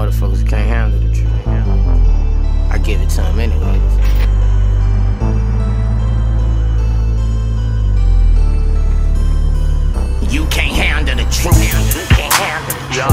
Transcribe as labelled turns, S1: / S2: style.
S1: motherfuckers can't handle the truth. I give it to them anyways.